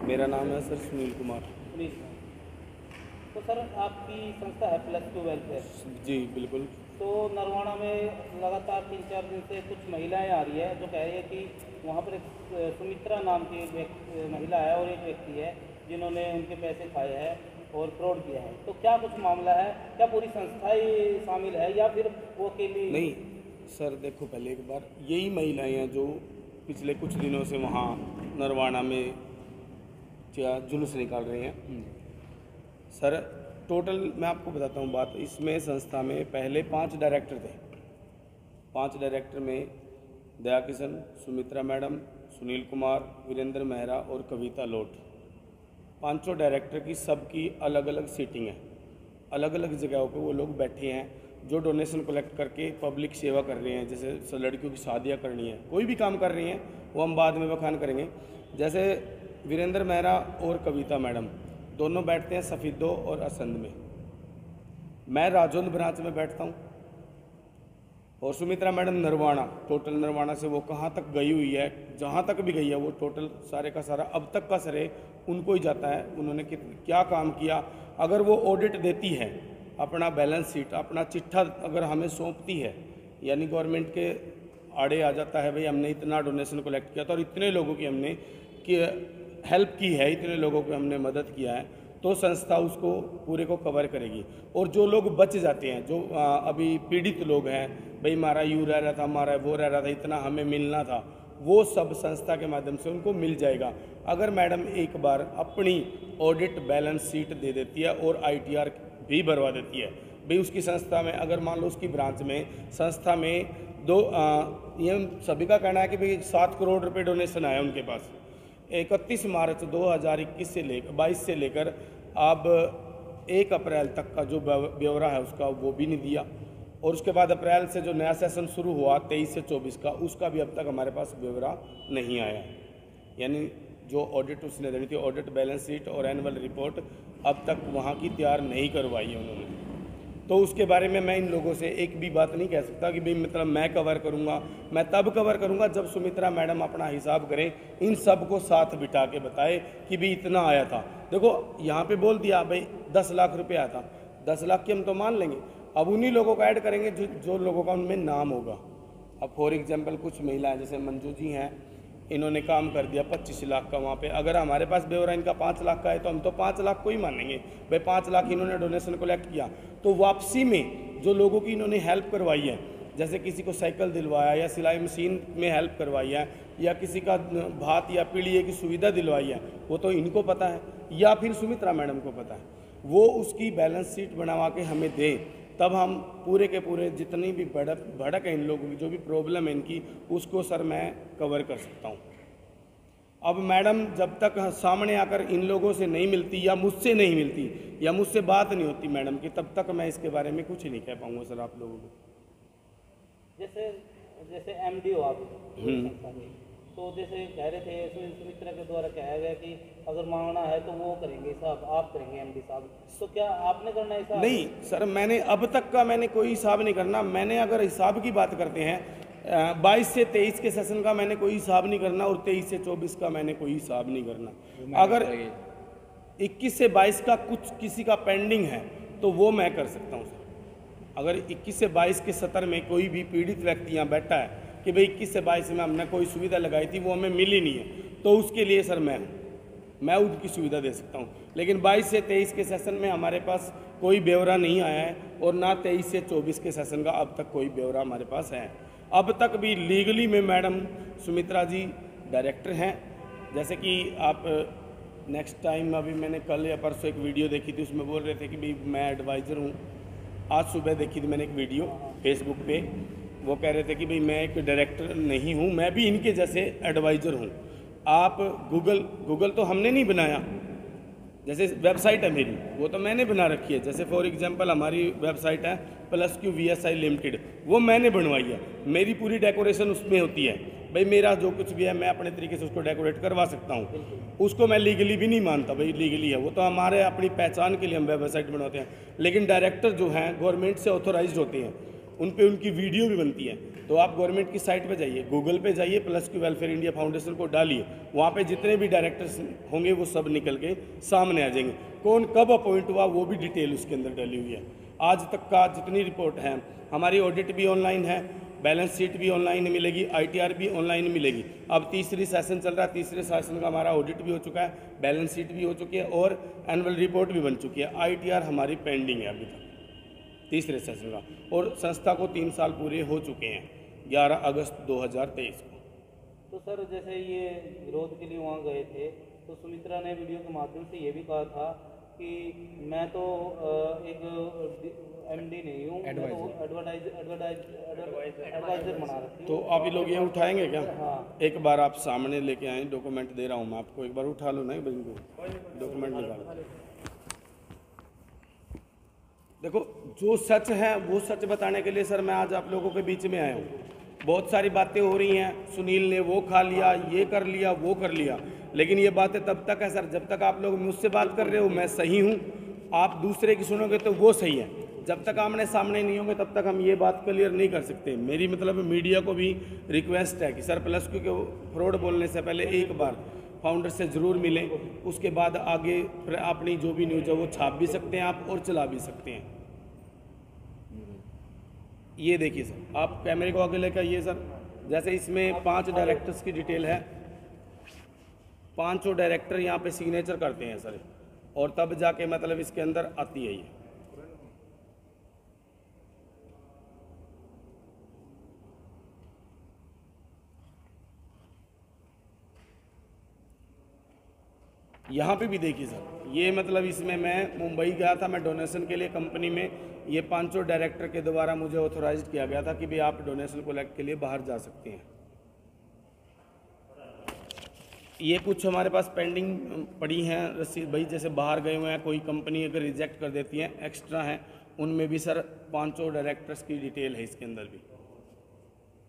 मेरा नाम है सर सुनील कुमार। तो सर आपकी संस्था है प्लस टू वेलफेयर? जी बिल्कुल। तो नरवाना में लगातार तीन चार दिन से कुछ महिलाएँ आ रही है जो कह रही है कि वहाँ पर एक सुमित्रा नाम की एक महिला है और एक व्यक्ति है जिन्होंने उनके पैसे खाए हैं और फ्रॉड किया है। तो क्या कुछ मामला है? क्या पूरी संस्था ही शामिल है या फिर वो अकेली? नहीं सर देखो पहले एक बार यही महिलाएँ हैं जो पिछले कुछ दिनों से वहाँ नरवाना में जुलूस निकाल रही हैं। सर टोटल मैं आपको बताता हूँ बात। इसमें संस्था में पहले पाँच डायरेक्टर थे। पाँच डायरेक्टर में दया किशन सुमित्रा मैडम सुनील कुमार वीरेंद्र मेहरा और कविता लोट। पाँचों डायरेक्टर की सबकी अलग अलग सीटिंग है। अलग अलग जगहों पे वो लोग बैठे हैं जो डोनेशन कलेक्ट करके पब्लिक सेवा कर रहे हैं जैसे लड़कियों की शादियाँ करनी है कोई भी काम कर रही हैं वो हम बाद में बखान करेंगे। जैसे वीरेंद्र मेहरा और कविता मैडम। दोनों बैठते हैं सफ़ीदो और असंद में। मैं राजौंद ब्रांच में बैठता हूँ। और सुमित्रा मैडम नरवाना टोटल नरवाना से वो कहाँ तक गई हुई है, जहाँ तक भी गई है, वो टोटल सारे का सारा अब तक का सरे उनको ही जाता है, उन्होंने क्या काम किया। अगर वो ऑडिट देती है, अपना बैलेंस शीट अपना चिट्ठा अगर हमें सौंपती है, यानी गवर्नमेंट के आड़े आ जाता है, भाई हमने इतना डोनेशन कलेक्ट किया। था और इतने लोगों की हमने कि हेल्प की है, इतने लोगों को हमने मदद किया है तो संस्था उसको पूरे को कवर करेगी। और जो लोग बच जाते हैं, जो अभी पीड़ित लोग हैं, भाई हमारा यू रह रहा था हमारा वो रह रहा था, इतना हमें मिलना था, वो सब संस्था के माध्यम से उनको मिल जाएगा। अगर मैडम एक बार अपनी ऑडिट बैलेंस शीट दे देती है और आईटीआर भी भरवा देती है, भाई उसकी संस्था में, अगर मान लो उसकी ब्रांच में, संस्था में दो ये सभी का कहना है कि भाई सात करोड़ रुपए डोनेशन आया उनके पास। इकतीस मार्च 2021 से लेकर बाईस से लेकर अब एक अप्रैल तक का जो ब्यौरा है उसका वो भी नहीं दिया। और उसके बाद अप्रैल से जो नया सेशन शुरू हुआ, तेईस से चौबीस का, उसका भी अब तक हमारे पास ब्यौरा नहीं आया। यानी जो ऑडिट, उसने देनी थी ऑडिट बैलेंस शीट और एनुअल रिपोर्ट अब तक वहाँ की तैयार नहीं करवाई है उन्होंने। तो उसके बारे में मैं इन लोगों से एक भी बात नहीं कह सकता कि भाई मतलब मैं कवर करूँगा। मैं तब कवर करूँगा जब सुमित्रा मैडम अपना हिसाब करें, इन सबको साथ बिठा के बताए कि भाई इतना आया था। देखो, यहाँ पे बोल दिया, भाई दस लाख रुपए आया था। दस लाख की हम तो मान लेंगे। अब उन्हीं लोगों को ऐड करेंगे जो जो लोगों का उनमें नाम होगा। अब फॉर एग्ज़ाम्पल कुछ महिलाएँ, जैसे मंजू जी हैं इन्होंने काम कर दिया पच्चीस लाख का वहाँ पे। अगर हमारे पास ब्यौरा इनका पाँच लाख का है तो हम तो पाँच लाख को ही मानेंगे। भाई, पाँच लाख इन्होंने डोनेशन कलेक्ट किया। तो वापसी में जो लोगों की इन्होंने हेल्प करवाई है, जैसे किसी को साइकिल दिलवाया या सिलाई मशीन में हेल्प करवाई है, या किसी का भात या पीड़िए की सुविधा दिलवाई है, वो तो इनको पता है, या फिर सुमित्रा मैडम को पता है। वो उसकी बैलेंस शीट बनवा के हमें दें। तब हम पूरे के पूरे जितनी भी भड़क भड़क है इन लोगों की जो भी प्रॉब्लम है इनकी उसको सर मैं कवर कर सकता हूँ। अब मैडम जब तक सामने आकर इन लोगों से नहीं मिलती या मुझसे नहीं मिलती या मुझसे बात नहीं होती मैडम की तब तक मैं इसके बारे में कुछ नहीं कह पाऊँगा सर आप लोगों को। जैसे जैसे एमडी हो आप हम्म। तो जैसे कह रहे थे सु- सुमित्रा के द्वारा कहा गया कि अगर मांगना है तो वो करेंगे साहब आप करेंगे एमडी साहब। तो क्या आपने करना है साहब नहीं सर मैंने अब तक का मैंने कोई हिसाब नहीं करना। मैंने अगर हिसाब की बात करते हैं बाईस से तेईस के सेशन का मैंने कोई हिसाब नहीं करना और तेईस से चौबीस का मैंने कोई हिसाब नहीं करना। अगर इक्कीस से बाईस का कुछ किसी का पेंडिंग है तो वो मैं कर सकता हूँ सर। अगर 21 से 22 के सत्र में कोई भी पीड़ित व्यक्ति यहाँ बैठा है कि भाई 21 से 22 में हमने कोई सुविधा लगाई थी, वो हमें मिली नहीं है। तो उसके लिए, सर, मैं मैं उनकी सुविधा दे सकता हूँ। लेकिन 22 से 23 के सेशन में हमारे पास कोई ब्यौरा नहीं आया है और ना 23 से 24 के सेशन का अब तक कोई ब्यौरा हमारे पास है। अब तक भी लीगली में मैडम सुमित्रा जी डायरेक्टर हैं। जैसे कि आप नेक्स्ट टाइम अभी मैंने कल या परसों एक वीडियो देखी थी, उसमें बोल रहे थे कि भाई, मैं एडवाइज़र हूँ। आज सुबह देखी थी मैंने एक वीडियो फेसबुक पे। वो कह रहे थे कि भाई मैं एक डायरेक्टर नहीं हूँ, मैं भी इनके जैसे एडवाइज़र हूँ। आप गूगल गूगल तो हमने नहीं बनाया। जैसे वेबसाइट है मेरी, वो तो मैंने बना रखी है। जैसे फॉर एग्जांपल हमारी वेबसाइट है plus Q V S I limited वो मैंने बनवाई है। मेरी पूरी डेकोरेशन उसमें होती है। भाई मेरा जो कुछ भी है, मैं अपने तरीके से उसको डेकोरेट करवा सकता हूँ। उसको मैं लीगली भी नहीं मानता भाई लीगली है। वो तो हमारे अपनी पहचान के लिए हम वेबसाइट बनाते हैं। लेकिन डायरेक्टर जो हैं गवर्नमेंट से ऑथोराइज होते हैं। उन पर उनकी वीडियो भी बनती है। तो आप गवर्नमेंट की साइट पे जाइए, गूगल पे जाइए, plus Q welfare India foundation को डालिए, वहाँ पे जितने भी डायरेक्टर्स होंगे, वो सब निकल के सामने आ जाएँगे। कौन कब अपॉइंट हुआ, वो भी डिटेल उसके अंदर डली हुई है। आज तक का जितनी रिपोर्ट है, हमारी ऑडिट भी ऑनलाइन है बैलेंस शीट भी ऑनलाइन मिलेगी आईटीआर भी ऑनलाइन मिलेगी। अब तीसरी सेशन चल रहा है, तीसरे सेशन का हमारा ऑडिट भी हो चुका है बैलेंस शीट भी हो चुकी है और एनुअल रिपोर्ट भी बन चुकी है। आईटीआर हमारी पेंडिंग है अभी तक। तीसरे सेशन का। और संस्था को तीन साल पूरे हो चुके हैं 11 अगस्त 2023 को। तो सर जैसे ये विरोध के लिए वहाँ गए थे तो सुमित्रा ने वीडियो के माध्यम से ये भी कहा था कि मैं तो एक एमडी नहीं हूँ मैं तो हूँ। तो आप ये लोग ये उठाएँगे क्या? हाँ। एक बार आप सामने लेके आए डॉक्यूमेंट दे रहा हूँ मैं आपको एक बार उठा लो ना डॉक्यूमेंट निकालो। देखो, जो सच है, वो सच बताने के लिए सर मैं आज आप लोगों के बीच में आया हूँ। बहुत सारी बातें हो रही हैं। सुनील ने वो खा लिया, ये कर लिया, वो कर लिया। लेकिन ये बातें तब तक है सर, जब तक आप लोग मुझसे बात कर रहे हो, मैं सही हूँ। आप दूसरे की सुनोगे तो वो सही है। जब तक आमने सामने नहीं होंगे, तब तक हम ये बात क्लियर नहीं कर सकते। मेरी मतलब मीडिया को भी रिक्वेस्ट है कि सर प्लस क्योंकि फ्रॉड बोलने से पहले एक बार फाउंडर से ज़रूर मिलें। उसके बाद आगे अपनी जो भी न्यूज़ है, वो छाप भी सकते हैं आप और चला भी सकते हैं। ये देखिए सर, आप कैमरे को आगे लेकर आइए सर। जैसे इसमें पाँच डायरेक्टर्स की डिटेल है। पाँचों डायरेक्टर यहाँ पे सिग्नेचर करते हैं सर। और तब जाके मतलब इसके अंदर आती है ये। यहाँ पे भी देखिए सर, ये मतलब इसमें मैं मुंबई गया था, मैं डोनेशन के लिए कंपनी में, ये पाँचों डायरेक्टर के द्वारा मुझे ऑथोराइज किया गया था कि भाई आप डोनेशन कलेक्ट के लिए बाहर जा सकते हैं। ये कुछ हमारे पास पेंडिंग पड़ी हैं, रसीद। भाई, जैसे बाहर गए हुए हैं, कोई कंपनी अगर रिजेक्ट कर देती है एक्स्ट्रा हैं, उनमें भी सर पाँचों डायरेक्टर्स की डिटेल है इसके अंदर भी।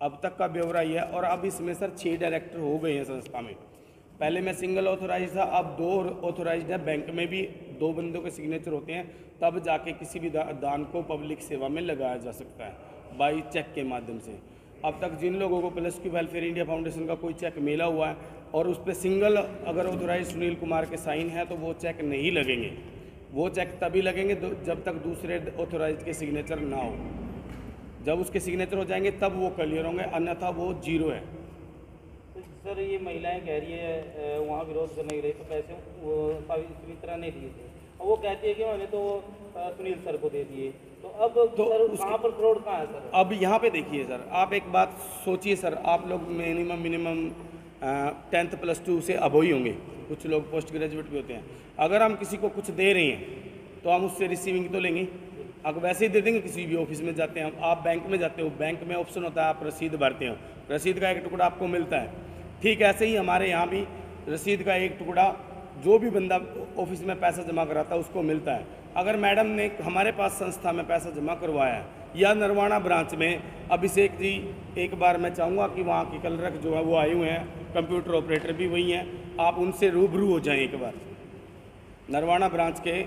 अब तक का ब्यौरा यह है, और अब इसमें सर छः डायरेक्टर हो गए हैं संस्था में। पहले मैं सिंगल ऑथोराइज था अब दो ऑथोराइज है। बैंक में भी दो बंदों के सिग्नेचर होते हैं तब जाके किसी भी दा, दान को पब्लिक सेवा में लगाया जा सकता है बाई चेक के माध्यम से। अब तक जिन लोगों को plus Q welfare India foundation का कोई चेक मिला हुआ है और उस पर सिंगल अगर ऑथोराइज सुनील कुमार के साइन है तो वो चेक नहीं लगेंगे। वो चेक तभी लगेंगे जब तक दूसरे ऑथोराइज के सिग्नेचर ना हो। जब उसके सिग्नेचर हो जाएँगे तब वो क्लियर होंगे अन्यथा वो ज़ीरो है। सर ये महिलाएँ कह रही है वहाँ विरोध करने के लिए तो पैसे वो सुमित्रा ने दिए थे। और वो कहती है कि मैंने तो सुनील सर को दे दिए। तो अब तो सर कहाँ पर फ्रॉड कहाँ है सर? अब यहाँ पे देखिए सर आप एक बात सोचिए सर आप लोग minimum minimum tenth plus two से अब ही होंगे। कुछ लोग पोस्ट ग्रेजुएट भी होते हैं। अगर हम किसी को कुछ दे रहे हैं तो हम उससे रिसीविंग तो लेंगे। अगर वैसे ही दे देंगे किसी भी ऑफ़िस में जाते हैं आप बैंक में जाते हो बैंक में ऑप्शन होता है आप रसीद भरते हो। रसीद का एक टुकड़ा आपको मिलता है। ठीक ऐसे ही हमारे यहाँ भी रसीद का एक टुकड़ा, जो भी बंदा ऑफ़िस में पैसा जमा कराता है, उसको मिलता है। अगर मैडम ने हमारे पास संस्था में पैसा जमा करवाया है, या नरवाना ब्रांच में, अभिषेक जी, एक बार मैं चाहूँगा कि वहाँ के कलरक जो है, वो आए हुए हैं, कंप्यूटर ऑपरेटर भी वही हैं, आप उनसे रूबरू हो जाएँ एक बार। नरवाना ब्रांच के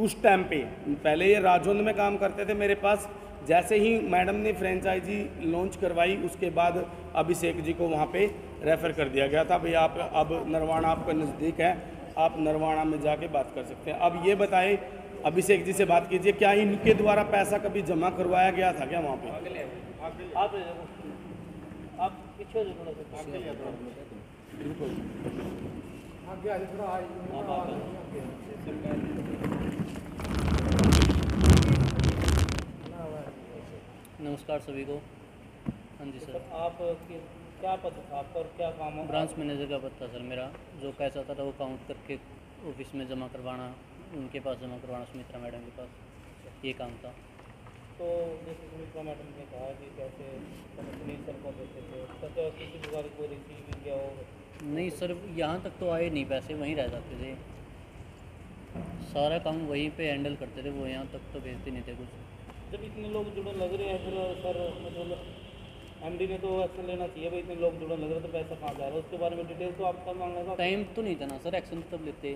उस टाइम पे, पहले ये राजौंद में काम करते थे मेरे पास, जैसे ही मैडम ने फ्रेंचाइजी लॉन्च करवाई, उसके बाद अभिषेक जी को वहाँ पे रेफ़र कर दिया गया था। भाई आप अब नरवाना आपका नज़दीक है। आप नरवाना में जाके बात कर सकते हैं। अब ये बताएँ अभिषेक जी से बात कीजिए क्या इनके द्वारा पैसा कभी जमा करवाया गया था क्या वहाँ पे? आप आप पीछे जाओ थोड़ा सा। आप आ जाओ। नमस्कार। सभी को। हाँ जी सर सर। आप कि- क्या पद था आपका और क्या काम है? ब्रांच मैनेजर का पद था सर मेरा जो पैसा था, वो काउंट करके ऑफ़िस में जमा करवाना उनके पास जमा करवाना सुमित्रा मैडम के पास। ये काम था। तो जैसे सुमित्रा मैडम ने कहा कि कैसे सुनील सर को देते थे सर तो किसी प्रकार को रिसीव किया हो? नहीं सर यहाँ तक तो आए नहीं पैसे वहीं रह जाते थे। सारा काम वहीं पे हैंडल करते थे वो यहाँ तक तो भेजते नहीं थे कुछ। जब इतने लोग जुड़े लग रहे हैं फिर सर मतलब एमडी ने तो एक्शन लेना चाहिए भाई इतने लोग जुड़न लग रहे तो पैसा कहाँ जा रहा है? उसके बारे में डिटेल तो आपका मांगना था टाइम तो नहीं था ना सर एक्शन तब लेते।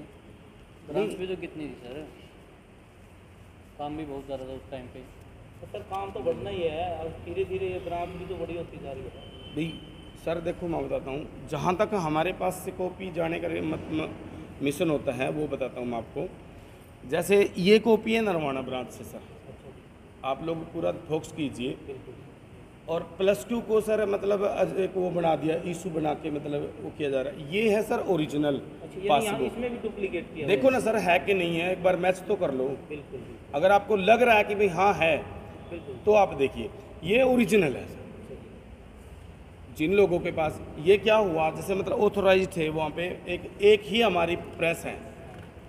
ब्रांच भी तो कितनी थी सर काम भी बहुत ज़्यादा था उस टाइम पे। तो सर काम तो बढ़ना ही है अब धीरे धीरे ये ब्रांच भी तो बड़ी होती जा रही है। भाई सर देखो मैं बताता हूँ। जहाँ तक हमारे पास से कॉपी जाने का मत, मिशन होता है वो बताता हूँ मैं आपको। जैसे ये कॉपी है नरवाना ब्रांच से सर अच्छा। आप लोग पूरा फोक्स कीजिए। बिल्कुल। और प्लस टू को सर मतलब एक वो बना दिया इशू बना के मतलब वो किया जा रहा है। ये है सर ओरिजिनल अच्छा पासबुक इसमें भी डुप्लीकेट किया देखो ना सर है कि नहीं है? एक बार मैच तो कर लो। बिल्कुल अगर आपको लग रहा है कि भाई हाँ है तो आप देखिए ये ओरिजिनल है सर। अच्छा जिन लोगों के पास ये क्या हुआ? जैसे मतलब ऑथोराइज थे वहाँ पे एक एक ही हमारी प्रेस है।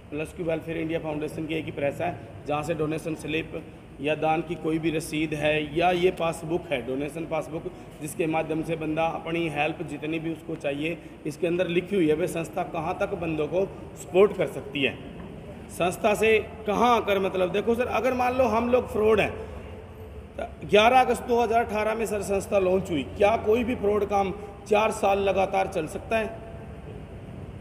Plus Q welfare India foundation की एक ही प्रेस है जहाँ से डोनेशन स्लिप या दान की कोई भी रसीद है, या ये पासबुक है, डोनेशन पासबुक, जिसके माध्यम से बंदा अपनी हेल्प जितनी भी उसको चाहिए, इसके अंदर लिखी हुई है, वह संस्था कहाँ तक बंदों को सपोर्ट कर सकती है? संस्था से कहाँ आकर मतलब देखो सर, अगर मान लो हम लोग फ्रॉड हैं ग्यारह अगस्त 2018 में सर संस्था लॉन्च हुई, क्या कोई भी फ्रॉड काम चार साल लगातार चल सकता है?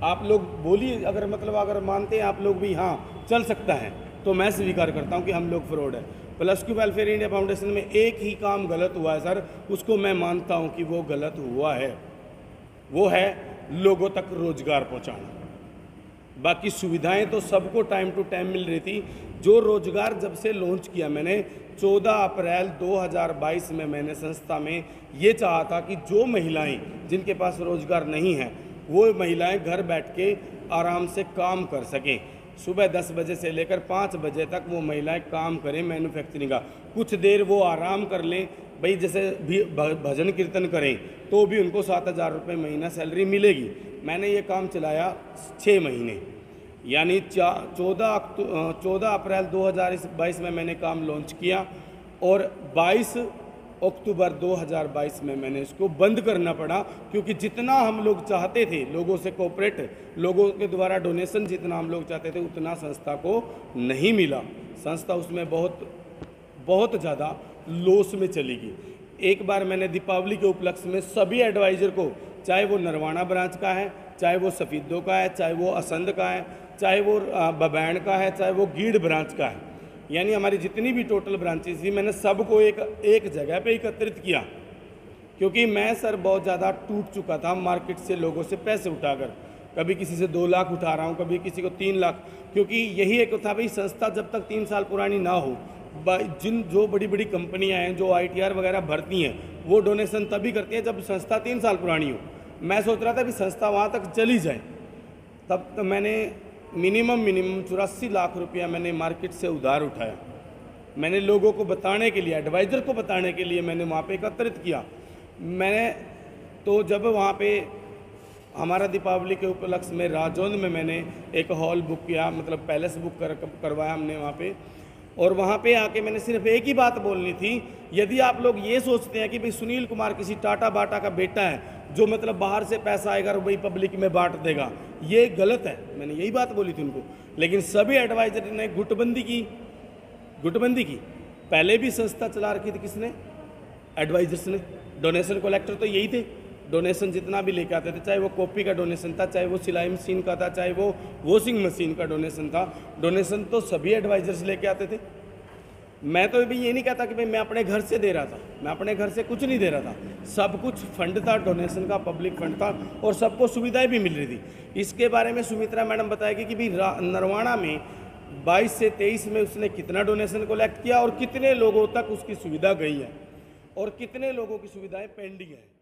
आप लोग बोलिए, अगर मतलब अगर मानते हैं आप लोग भी हाँ चल सकता है तो मैं स्वीकार करता हूँ कि हम लोग फ्रॉड है। Plus Q welfare India foundation में एक ही काम गलत हुआ है, सर? उसको मैं मानता हूँ कि वो गलत हुआ है। वो है लोगों तक रोज़गार पहुँचाना। बाकी सुविधाएँ तो सबको टाइम टू टाइम मिल रही थी। जो रोज़गार जब से लॉन्च किया मैंने 14 अप्रैल 2022 में मैंने संस्था में ये चाहा था कि जो महिलाएँ जिनके पास रोज़गार नहीं है, वो महिलाएँ घर बैठ के आराम से काम कर सकें। सुबह 10 बजे से लेकर 5 बजे तक वो महिलाएँ काम करें मैन्युफैक्चरिंग का। कुछ देर वो आराम कर लें, भाई जैसे भी भजन कीर्तन करें तो भी उनको सात हज़ार रुपये महीना सैलरी मिलेगी। मैंने ये काम चलाया छः महीने। यानी चौदह चौदह अप्रैल 2022 में मैंने काम लॉन्च किया और 22 अक्टूबर 2022 में मैंने इसको बंद करना पड़ा, क्योंकि जितना हम लोग चाहते थे लोगों से कोऑपरेट लोगों के द्वारा डोनेशन जितना हम लोग चाहते थे, उतना संस्था को नहीं मिला। संस्था उसमें बहुत बहुत ज़्यादा लॉस में चली गई। एक बार मैंने दीपावली के उपलक्ष्य में सभी एडवाइज़र को, चाहे वो नरवाना ब्रांच का है, चाहे वो सफ़ीदों का है, चाहे वो असंद का है, चाहे वो बबैन का है, चाहे वो गीड़ ब्रांच का है यानी हमारी जितनी भी टोटल ब्रांचेज थी, मैंने सबको एक एक जगह पे एकत्रित किया। क्योंकि मैं सर बहुत ज़्यादा टूट चुका था मार्केट से लोगों से पैसे उठाकर। कभी किसी से दो लाख उठा रहा हूँ, कभी किसी को तीन लाख। क्योंकि यही एक था भाई, संस्था जब तक तीन साल पुरानी ना हो जिन, जो बड़ी बड़ी कंपनियाँ हैं, जो आईटीआर वगैरह भरती हैं, वो डोनेशन तभी करती हैं जब संस्था तीन साल पुरानी हो। मैं सोच रहा था कि संस्था वहाँ तक चली जाए। तब तो मैंने मिनिमम मिनिमम चौरासी लाख रुपया मैंने मार्केट से उधार उठाया। मैंने लोगों को बताने के लिए एडवाइज़र को बताने के लिए मैंने वहाँ पे एकत्रित किया। मैंने तो जब वहाँ पे हमारा दीपावली के उपलक्ष्य में राजौंद में मैंने एक हॉल बुक किया मतलब पैलेस बुक कर, करवाया हमने वहाँ पे। और वहाँ पे आके मैंने सिर्फ़ एक ही बात बोलनी थी, यदि आप लोग ये सोचते हैं कि भाई सुनील कुमार किसी टाटा बाटा का बेटा है जो मतलब बाहर से पैसा आएगा और वही पब्लिक में बांट देगा। ये गलत है। मैंने यही बात बोली थी उनको। लेकिन सभी एडवाइजर ने गुटबंदी की। गुटबंदी की। पहले भी संस्था चला रखी थी किसने? एडवाइजर्स ने। डोनेशन कलेक्टर तो यही थे। डोनेशन जितना भी लेके आते थे, चाहे वो कॉपी का डोनेशन था, चाहे वो सिलाई मशीन का था, चाहे वो वॉशिंग मशीन का डोनेशन था। डोनेशन तो सभी एडवाइजर्स लेके आते थे। मैं तो भी ये नहीं कहता कि भाई मैं अपने घर से दे रहा था, मैं अपने घर से कुछ नहीं दे रहा था। सब कुछ फंड था डोनेशन का पब्लिक फंड था और सबको सुविधाएँ भी मिल रही थी। इसके बारे में सुमित्रा मैडम बताएगी कि भाई नरवाणा में 22 से 23 में उसने कितना डोनेशन कलेक्ट किया और कितने लोगों तक उसकी सुविधा गई है और कितने लोगों की सुविधाएँ पेंडिंग है।